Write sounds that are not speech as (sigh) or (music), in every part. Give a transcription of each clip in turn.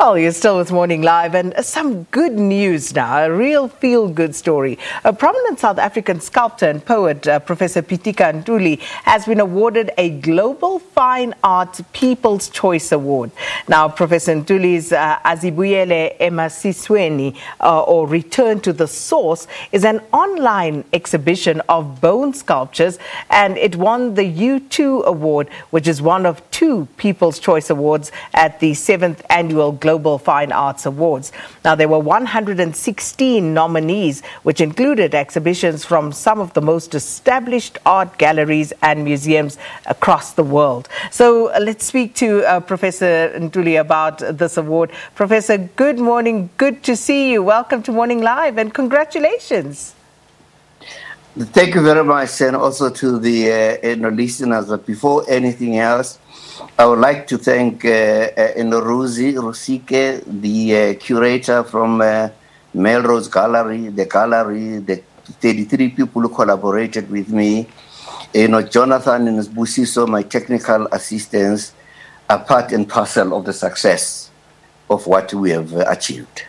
Well, you're still with Morning Live, and some good news now, a real feel good story. A prominent South African sculptor and poet, uh, Professor Pitika Ntuli, has been awarded a Global Fine Art People's Choice Award. Now, Professor Ntuli's uh, Azibuyele Emasisweni, uh, or Return to the Source, is an online exhibition of bone sculptures, and it won the U2 Award, which is one of two People's Choice Awards at the 7th Annual Global Fine Arts Awards. Now, there were 116 nominees, which included exhibitions from some of the most established art galleries and museums across the world. So, uh, let's speak to uh, Professor Ntuli about this award. Professor, good morning. Good to see you. Welcome to Morning Live and congratulations. Thank you very much, and also to the uh, listeners. But before anything else, I would like to thank uh, uh, Rusike, the uh, curator from uh, Melrose Gallery, the gallery, the 33 people who collaborated with me. You know, Jonathan and Busiso, my technical assistants, are part and parcel of the success of what we have achieved.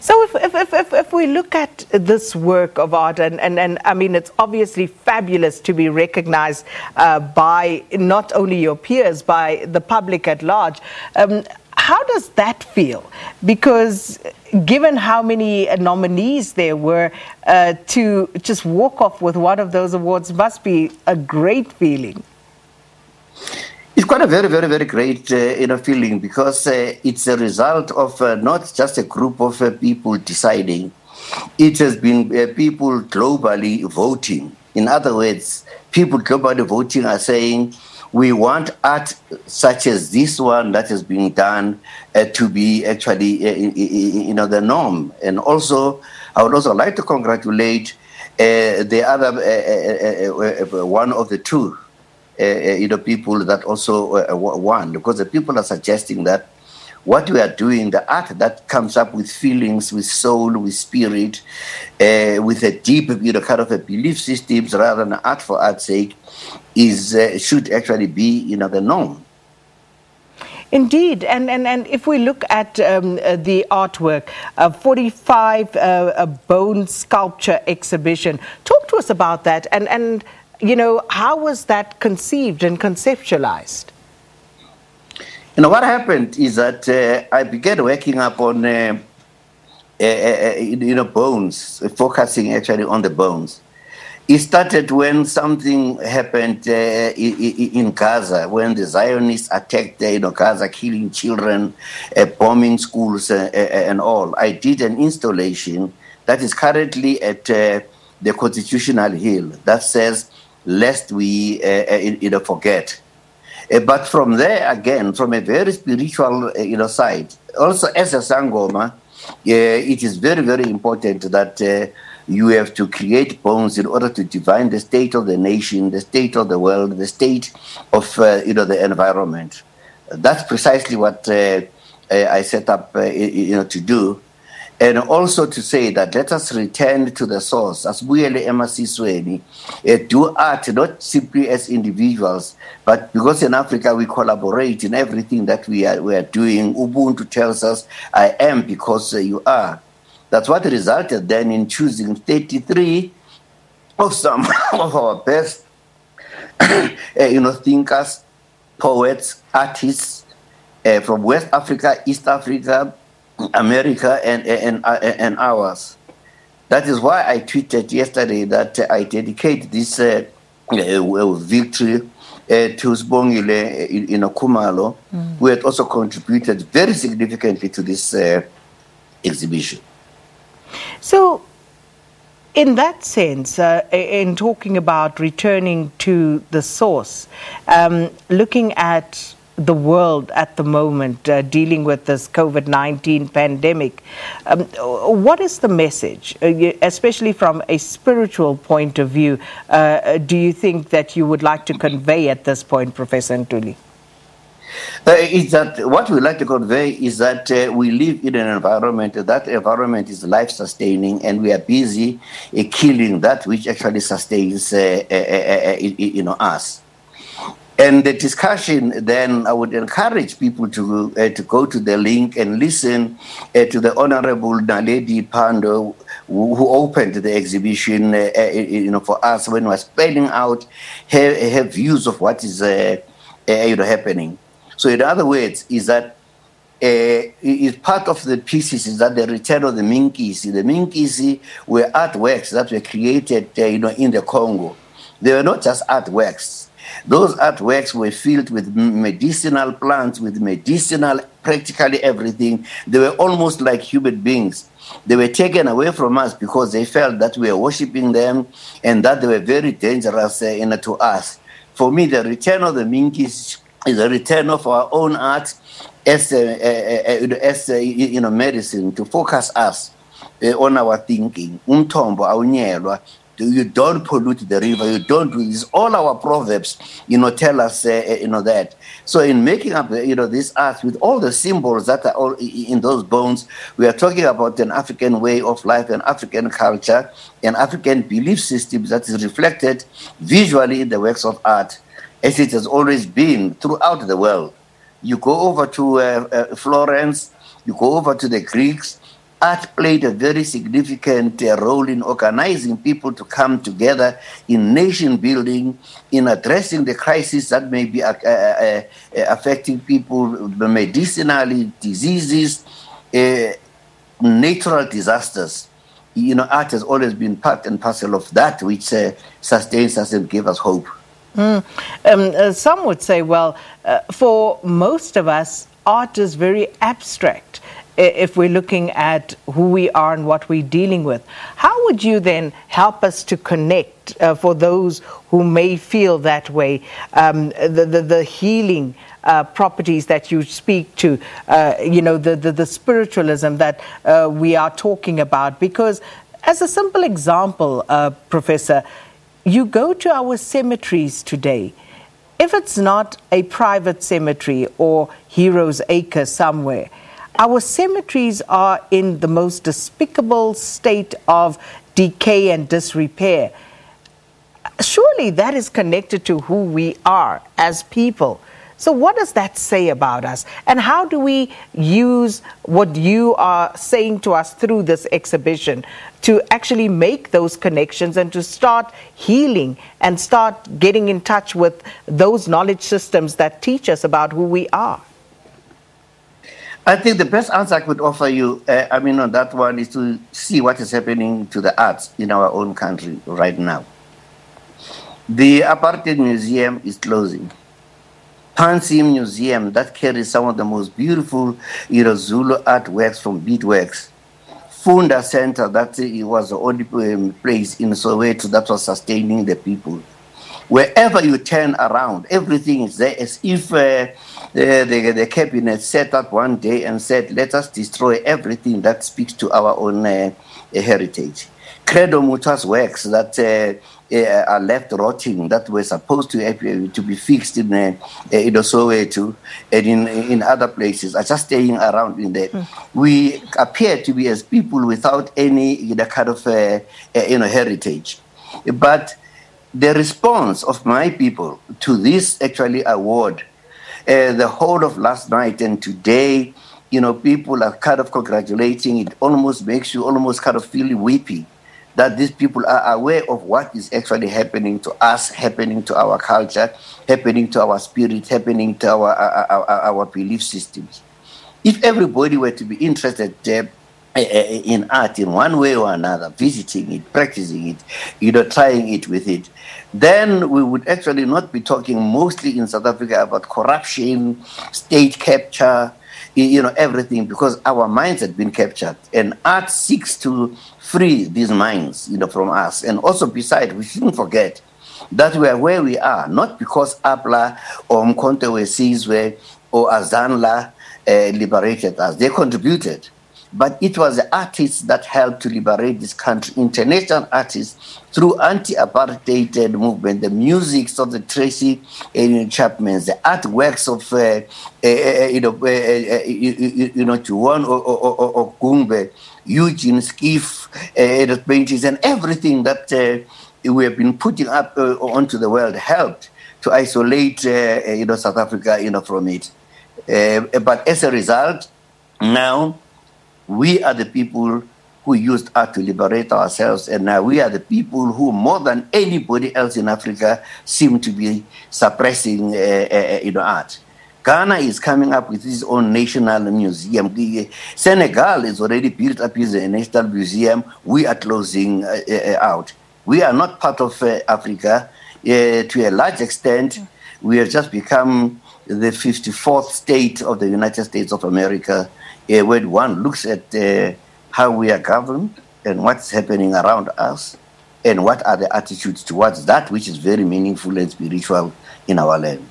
So if, if, if, if, we look at this work of art, and, and, and I mean, it's obviously fabulous to be recognized uh, by not only your peers, by the public at large. Um, how does that feel? Because given how many nominees there were, uh, to just walk off with one of those awards must be a great feeling. It's quite a very, very, very great uh, you know, feeling because uh, it's a result of uh, not just a group of uh, people deciding. It has been uh, people globally voting. In other words, people globally voting are saying, we want art such as this one that is being done uh, to be actually, you know, the norm. And also, I would also like to congratulate the other one of the two you know, people that also uh, won, because the people are suggesting that what we are doing, the art that comes up with feelings, with soul, with spirit, uh, with a deep, you know, kind of a belief systems rather than art for art's sake, is uh, should actually be, you know, the norm. Indeed, and, and, and if we look at um, uh, the artwork, a 45 uh, a bone sculpture exhibition, talk to us about that and, and you know, how was that conceived and conceptualized? You know, what happened is that uh, I began working up on, uh, uh, uh, uh you know, bones, focusing actually on the bones. It started when something happened uh, in Gaza, when the Zionists attacked, you know, Gaza, killing children, bombing schools, and all. I did an installation that is currently at the Constitutional Hill that says lest we uh, uh you know forget. Uh, but from there again, from a very spiritual you know side, also as a sangoma, it is very very important that you have to create bones in order to define the state of the nation, the state of the world, the state of uh, you know the environment. That's precisely what uh, I set up uh, you know to do. And also to say that let us return to the source, Azibuyele Emasisweni, do art not simply as individuals, but because in Africa we collaborate in everything that we are, we are doing. Ubuntu tells us, I am because you are. That's what resulted then in choosing 33 of some (laughs) of our best uh, (coughs) you know, thinkers, poets, artists uh, from West Africa, East Africa, America and, and, and ours. That is why I tweeted yesterday that I dedicate this uh, uh, victory uh, to Sbongile in, in Khumalo, mm. who had also contributed very significantly to this uh, exhibition. So, in that sense, uh, in talking about returning to the source, um, looking at the world at the moment uh, dealing with this COVID 19 pandemic. Um, what is the message, uh, especially from a spiritual point of view, uh, do you think that you would like to convey at this point, Professor Ntuli? Uh, is that what we like to convey is that uh, we live in an environment that environment is life sustaining and we are busy uh, killing that which actually sustains uh, uh, you know us And the discussion, then I would encourage people to uh, to go to the link and listen uh, to the Honorable Naledi Pandor, who, opened the exhibition, uh, uh, you know, for us when we were spelling out her, her views of what is, uh, uh, you know, happening. So, in other words, is that is part of the pieces is that the return of the Minkisi. The Minkisi were artworks that were created, you know, in the Congo. They were not just artworks those artworks were filled with medicinal plants, with medicinal, practically everything. They were almost like human beings. They were taken away from us because they felt that we were worshipping them and that they were very dangerous uh, to us. For me, the return of the Minkis is a return of our own art as, you know, medicine to focus us uh, on our thinking. Awunyelwa you don't pollute the river, you don't do this. All our proverbs, you know, tell us, uh, uh, you know, that. So in making up, you know, this art with all the symbols that are all in those bones, we are talking about an African way of life, an African culture, an African belief system that is reflected visually in the works of art, as it has always been throughout the world. You go over to uh, uh, Florence, you go over to the Greeks, art played a very significant uh, role in organizing people to come together in nation building, in addressing the crisis that may be uh, uh, uh affecting people medicinally, diseases, uh, natural disasters. You know, art has always been part and parcel of that which uh, sustains us and gives us hope. Mm. Um, some would say, well, for most of us, art is very abstract if we're looking at who we are and what we're dealing with. How would you then help us to connect uh, for those who may feel that way, um, the, the, the, healing uh, properties that you speak to, uh, you know, the, the, the spiritualism that uh, we are talking about? Because, as a simple example, uh, Professor, you go to our cemeteries today. If it's not a private cemetery or Heroes Acre somewhere, our cemeteries are in the most despicable state of decay and disrepair. Surely that is connected to who we are as people. So, what does that say about us? And how do we use what you are saying to us through this exhibition to actually make those connections and to start healing and start getting in touch with those knowledge systems that teach us about who we are? I think the best answer I could offer you, uh, I mean, on that one, is to see what is happening to the arts in our own country right now. The Apartheid Museum is closing. Phansi Museum, that carries some of the most beautiful you know, Zulu artworks from beadworks. Funda Center, that it was the only um, place in Soweto that was sustaining the people. Wherever you turn around, everything is there as if uh, the, the, the, cabinet set up one day and said, let us destroy everything that speaks to our own uh, heritage. Credo Mutwa's works that uh, uh, are left rotting, that were supposed to, uh, to be fixed in, uh, in Soweto and in, in other places, are just staying around in there. Mm. We appear to be as people without any you know, kind of uh, uh, you know, heritage. But the response of my people to this actually award, uh, the whole of last night and today, you know, people are kind of congratulating. It almost makes you almost kind of feel weepy that these people are aware of what is actually happening to us, happening to our culture, happening to our spirit, happening to our, our, our, our belief systems. If everybody were to be interested uh, Eh, eh, eh, in art in one way or another, visiting it, practicing it, you know, trying it with it, then we would actually not be talking mostly in South Africa about corruption, state capture, you know, everything, because our minds had been captured. And art seeks to free these minds, you know, from us. And also, besides, we shouldn't forget that we are where we are, not because APLA or Umkhonto we Sizwe or AZANLA uh, liberated us. They contributed but it was the artists that helped to liberate this country, international artists, through anti-apartheid movement, the music of the Tracy Allen Chapmans, the artworks of, uh, uh, uh you know, uh, uh, you, you, know, or Gumbe, Eugene Skiff, uh, paintings, and everything that we have been putting up onto the world helped to isolate, uh, you know, South Africa, you know, from it. Uh, but as a result, now we are the people who used art to liberate ourselves, and now we are the people who, more than anybody else in Africa, seem to be suppressing, uh, uh, you know, art. Ghana is coming up with its own national museum. Senegal is already built up its national museum. We are closing uh, uh, out. We are not part of uh, Africa to a large extent. We have just become the 54th state of the United States of America, when one looks at how we are governed and what's happening around us and what are the attitudes towards that which is very meaningful and spiritual in our land.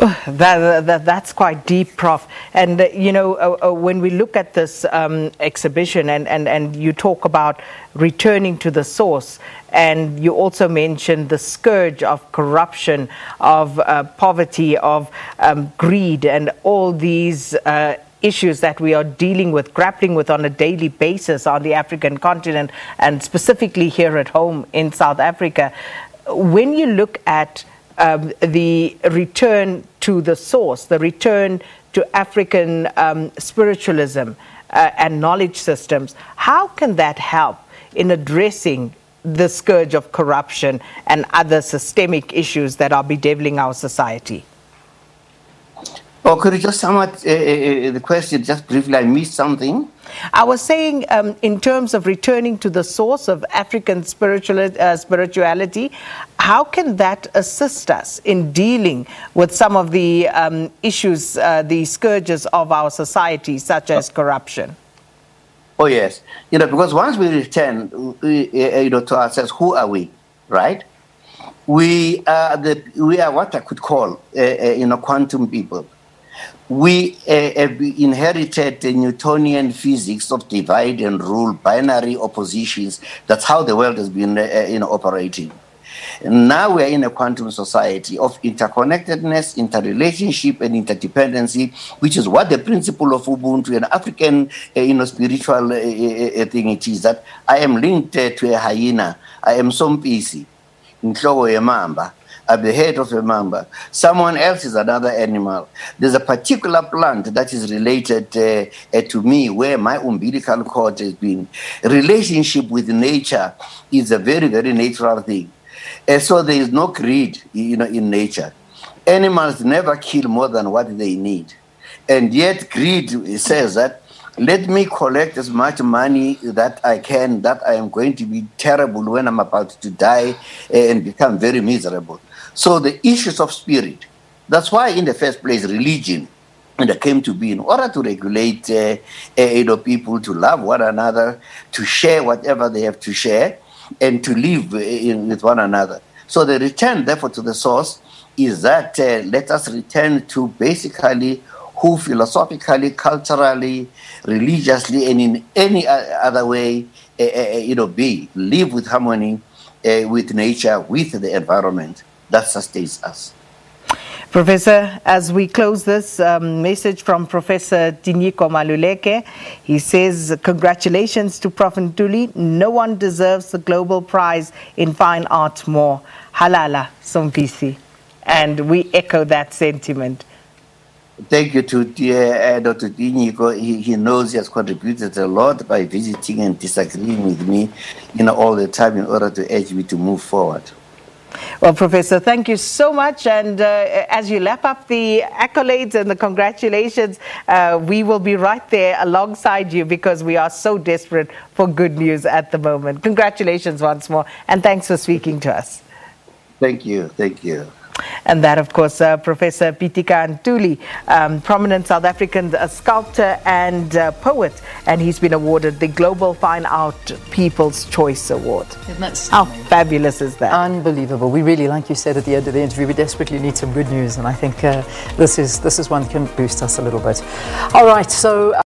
Oh, that, that, that's quite deep, Prof. And, uh, you know, uh, uh, when we look at this um, exhibition and, and, and you talk about returning to the source, and you also mentioned the scourge of corruption, of uh, poverty, of um, greed, and all these uh, issues that we are dealing with, grappling with on a daily basis on the African continent, and specifically here at home in South Africa. When you look at um, the return to the source, the return to African um, spiritualism uh, and knowledge systems, how can that help in addressing the scourge of corruption and other systemic issues that are bedeviling our society? Or could you just sum up uh, uh, the question just briefly? I missed something. I was saying, um, in terms of returning to the source of African spiritual, uh, spirituality, how can that assist us in dealing with some of the um, issues, uh, the scourges of our society, such as corruption? Oh yes, you know, because once we return, you know, to ourselves, who are we, right? We are the we are what I could call, uh, uh you know, quantum people we uh, have inherited the Newtonian physics of divide and rule, binary oppositions. That's how the world has been uh, you know, operating. now we're in a quantum society of interconnectedness, interrelationship, and interdependency, which is what the principle of Ubuntu and African uh, you know, spiritual thing it is that I am linked to a hyena. I am Sompisi, Nhloko Yemamba at the head of a member. Someone else is another animal. There's a particular plant that is related uh, uh, to me where my umbilical cord has been. Relationship with nature is a very, very natural thing. And so there is no greed you know, in nature. Animals never kill more than what they need. And yet greed says that let me collect as much money that I can, that I am going to be terrible when I'm about to die and become very miserable. So the issues of spirit, that's why in the first place religion and came to be in order to regulate uh, uh, you know, people to love one another, to share whatever they have to share, and to live uh, in, with one another. So the return, therefore, to the source is that uh, let us return to basically who philosophically, culturally, religiously, and in any other way, uh, uh, you know, be live with harmony with nature, with the environment that sustains us. Professor, as we close this um, message from Professor Tinyiko Maluleke, he says, Congratulations to Prof. Ntuli. No one deserves the Global Prize in Fine Art more. Halala, Sompisi. And we echo that sentiment. Thank you to uh, Dr. Tinyiko. He, he knows he has contributed a lot by visiting and disagreeing with me you know, all the time in order to urge me to move forward. Well, Professor, thank you so much. And uh, as you lap up the accolades and the congratulations, uh, we will be right there alongside you because we are so desperate for good news at the moment. Congratulations once more, and thanks for speaking to us. Thank you. Thank you. And that, of course, uh, Professor Pitika Ntuli, um, prominent South African uh, sculptor and uh, poet, and he's been awarded the Global Fine Art People's Choice Award. How fabulous is that? Unbelievable. We really, like you said at the end of the interview, we desperately need some good news, and I think uh, this is this is one that can boost us a little bit. All right, so.